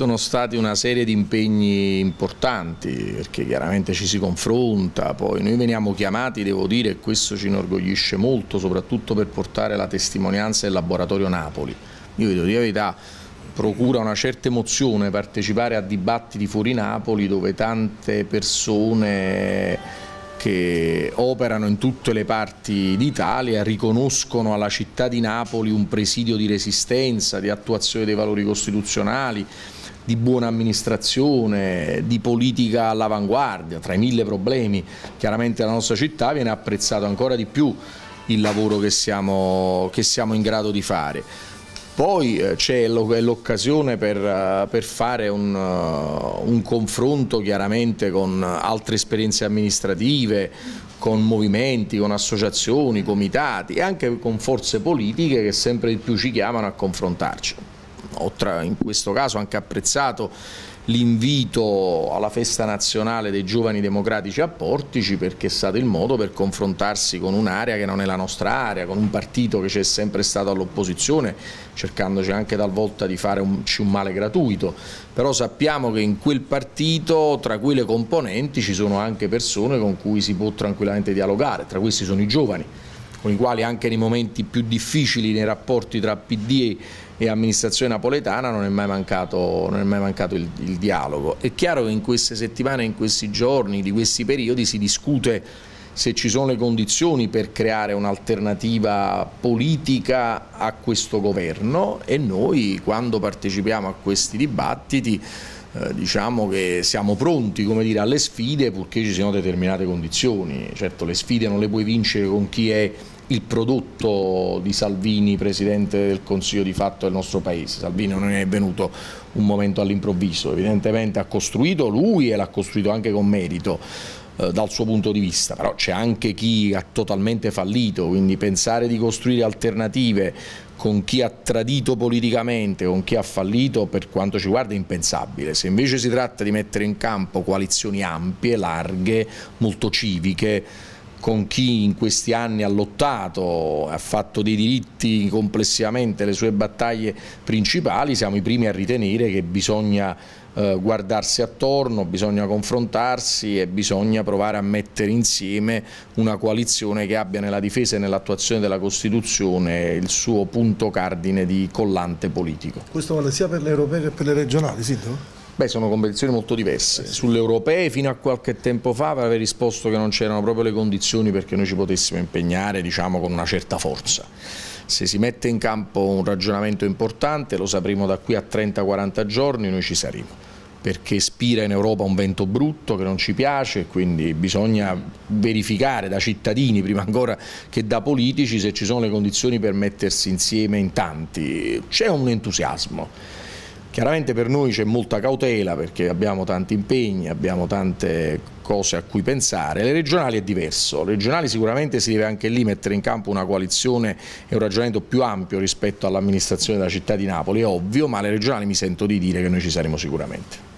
sono stati una serie di impegni importanti perché chiaramente ci si confronta, poi noi veniamo chiamati, devo dire, e questo ci inorgoglisce molto, soprattutto per portare la testimonianza del laboratorio Napoli. Io vedo di verità procura una certa emozione partecipare a dibattiti fuori Napoli dove tante persone che operano in tutte le parti d'Italia riconoscono alla città di Napoli un presidio di resistenza, di attuazione dei valori costituzionali, di buona amministrazione, di politica all'avanguardia, tra i mille problemi chiaramente la nostra città viene apprezzato ancora di più il lavoro che siamo, che siamo in grado di fare. Poi eh, c'è l'occasione per, eh, per, fare un, uh, un, confronto chiaramente con altre esperienze amministrative, con movimenti, con associazioni, comitati e anche con forze politiche che sempre di più ci chiamano a confrontarci. Ho in questo caso anche apprezzato l'invito alla festa nazionale dei giovani democratici a Portici perché è stato il modo per confrontarsi con un'area che non è la nostra area, con un partito che c'è sempre stato all'opposizione, cercandoci anche talvolta di fare un, male gratuito, però sappiamo che in quel partito tra quelle componenti ci sono anche persone con cui si può tranquillamente dialogare, tra questi sono i giovani con i quali anche nei momenti più difficili nei rapporti tra PD e amministrazione napoletana non è mai mancato, è mai mancato il, il dialogo. È chiaro che in queste settimane, in questi giorni, di questi periodi si discute se ci sono le condizioni per creare un'alternativa politica a questo governo e noi quando partecipiamo a questi dibattiti eh, diciamo che siamo pronti dire, alle sfide purché ci siano determinate condizioni. Certo le sfide non le puoi vincere con chi è il prodotto di Salvini, Presidente del Consiglio di fatto del nostro Paese. Salvini non è venuto un momento all'improvviso, evidentemente ha costruito lui e l'ha costruito anche con merito eh, dal suo punto di vista, però c'è anche chi ha totalmente fallito, quindi pensare di costruire alternative con chi ha tradito politicamente, con chi ha fallito, per quanto ci guarda è impensabile. Se invece si tratta di mettere in campo coalizioni ampie, larghe, molto civiche, con chi in questi anni ha lottato, ha fatto dei diritti complessivamente le sue battaglie principali, siamo i primi a ritenere che bisogna eh, guardarsi attorno, bisogna confrontarsi e bisogna provare a mettere insieme una coalizione che abbia nella difesa e nell'attuazione della Costituzione il suo punto cardine di collante politico. Questo vale sia per le europee che per le regionali, Sindaco? Beh, sono competizioni molto diverse. Sulle europee fino a qualche tempo fa avevo risposto che non c'erano proprio le condizioni perché noi ci potessimo impegnare diciamo, con una certa forza. Se si mette in campo un ragionamento importante, lo sapremo da qui a 30-40 giorni, noi ci saremo perché spira in Europa un vento brutto che non ci piace, quindi bisogna verificare da cittadini prima ancora che da politici se ci sono le condizioni per mettersi insieme in tanti. C'è un entusiasmo. Chiaramente per noi c'è molta cautela perché abbiamo tanti impegni, abbiamo tante cose a cui pensare. Le regionali è diverso, le regionali sicuramente si deve anche lì mettere in campo una coalizione e un ragionamento più ampio rispetto all'amministrazione della città di Napoli, è ovvio, ma le regionali mi sento di dire che noi ci saremo sicuramente.